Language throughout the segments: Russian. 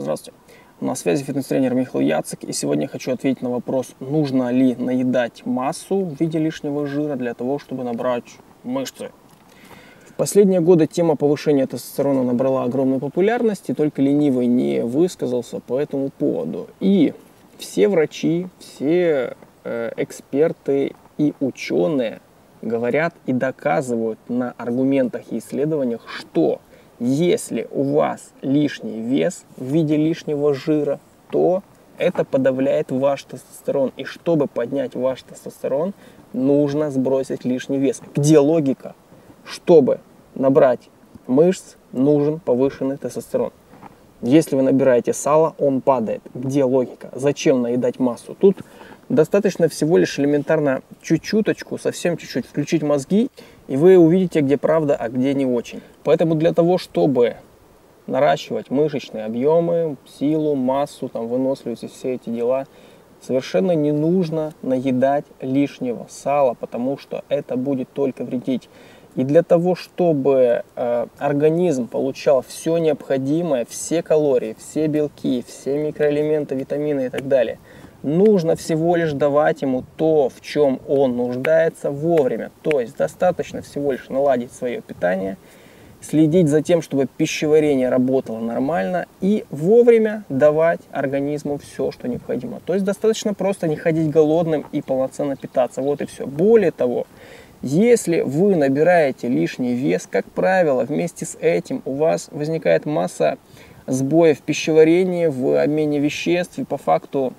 Здравствуйте. На связи фитнес-тренер Михаил Яцек, и сегодня я хочу ответить на вопрос, нужно ли наедать массу в виде лишнего жира для того, чтобы набрать мышцы. В последние годы тема повышения тестостерона набрала огромную популярность, и только ленивый не высказался по этому поводу. И все врачи, все э, эксперты и ученые говорят и доказывают на аргументах и исследованиях, что если у вас лишний вес в виде лишнего жира, то это подавляет ваш тестостерон. И чтобы поднять ваш тестостерон, нужно сбросить лишний вес. Где логика? Чтобы набрать мышц, нужен повышенный тестостерон. Если вы набираете сало, он падает. Где логика? Зачем наедать массу? Тут достаточно всего лишь элементарно чуть-чуточку, совсем чуть-чуть включить мозги и вы увидите, где правда, а где не очень. Поэтому для того, чтобы наращивать мышечные объемы, силу, массу, там, выносливость и все эти дела, совершенно не нужно наедать лишнего сала, потому что это будет только вредить. И для того, чтобы э, организм получал все необходимое, все калории, все белки, все микроэлементы, витамины и так далее – Нужно всего лишь давать ему то, в чем он нуждается вовремя. То есть достаточно всего лишь наладить свое питание, следить за тем, чтобы пищеварение работало нормально и вовремя давать организму все, что необходимо. То есть достаточно просто не ходить голодным и полноценно питаться. Вот и все. Более того, если вы набираете лишний вес, как правило, вместе с этим у вас возникает масса сбоев в пищеварении, в обмене веществ, и по факту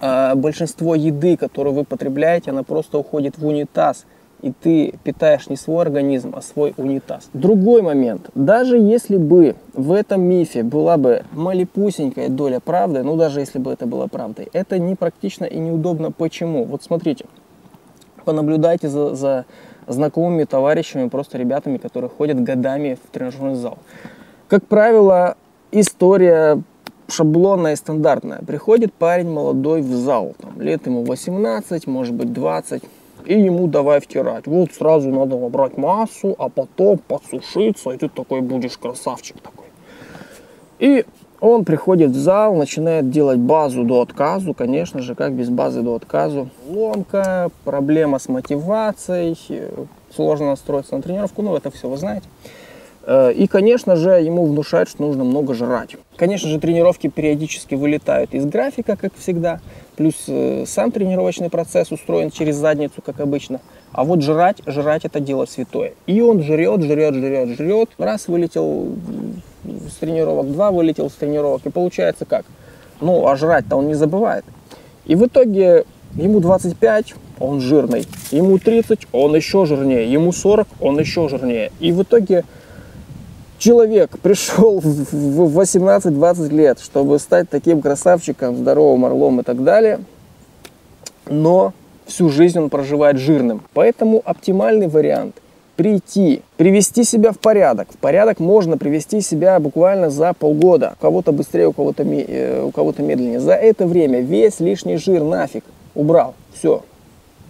большинство еды, которую вы потребляете, она просто уходит в унитаз. И ты питаешь не свой организм, а свой унитаз. Другой момент. Даже если бы в этом мифе была бы малепусенькая доля правды, ну даже если бы это было правдой, это не практично и неудобно. Почему? Вот смотрите, понаблюдайте за, за знакомыми товарищами, просто ребятами, которые ходят годами в тренажерный зал. Как правило, история шаблонная и стандартная. Приходит парень молодой в зал, там, лет ему 18, может быть 20, и ему давай втирать. Вот сразу надо набрать массу, а потом подсушиться, и ты такой будешь красавчик такой. И он приходит в зал, начинает делать базу до отказу, конечно же, как без базы до отказу. Ломка, проблема с мотивацией, сложно настроиться на тренировку, ну это все вы знаете. Э, и, конечно же, ему внушают, что нужно много жрать. Конечно же, тренировки периодически вылетают из графика, как всегда. Плюс э, сам тренировочный процесс устроен через задницу, как обычно. А вот жрать, жрать это дело святое. И он жрет, жрет, жрет, жрет. Раз вылетел с тренировок, два вылетел с тренировок. И получается как? Ну, а жрать-то он не забывает. И в итоге ему 25, он жирный. Ему 30, он еще жирнее. Ему 40, он еще жирнее. И в итоге человек пришел в 18-20 лет, чтобы стать таким красавчиком, здоровым орлом и так далее, но всю жизнь он проживает жирным. Поэтому оптимальный вариант – прийти, привести себя в порядок. В порядок можно привести себя буквально за полгода. У кого-то быстрее, у кого-то, э, у кого-то медленнее. За это время весь лишний жир нафиг убрал. Все,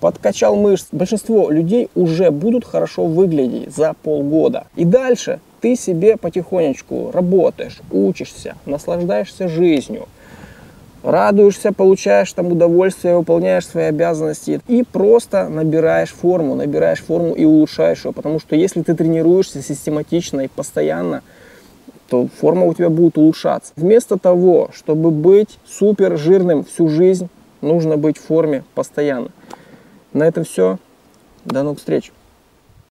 подкачал мышц. Большинство людей уже будут хорошо выглядеть за полгода. И дальше ты себе потихонечку работаешь, учишься, наслаждаешься жизнью, радуешься, получаешь там удовольствие, выполняешь свои обязанности и просто набираешь форму, набираешь форму и улучшаешь ее. Потому что если ты тренируешься систематично и постоянно, то форма у тебя будет улучшаться. Вместо того, чтобы быть супер жирным всю жизнь, нужно быть в форме постоянно. На этом все. До новых встреч.